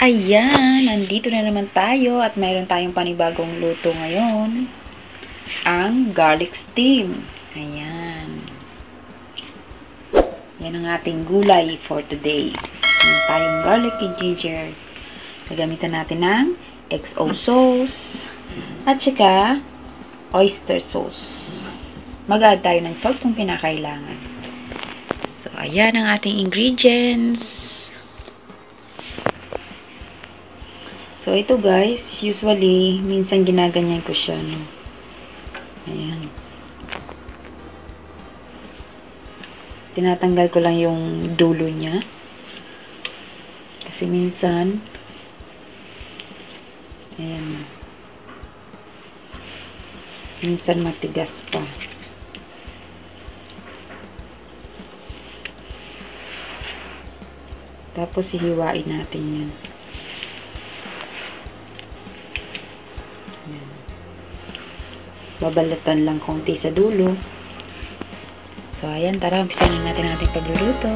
Ayan, nandito na naman tayo at mayroon tayong panibagong luto ngayon. Ang garlic steam. Ayan. Yan ang ating gulay for today. Meron tayong garlic and ginger. Gagamitan natin ng XO sauce at saka oyster sauce. Mag-add tayo ng salt kung kinakailangan. So, ayan ang ating ingredients. So, ito guys, usually, minsan ginaganyan ko siya, no. Ayan. Tinatanggal ko lang yung dulo niya. Kasi minsan, ayan. Minsan matigas pa. Tapos, hihiwain natin yan. Babalatan lang konti sa dulo. So, ayan, tara, umpisahan natin ating pagluluto.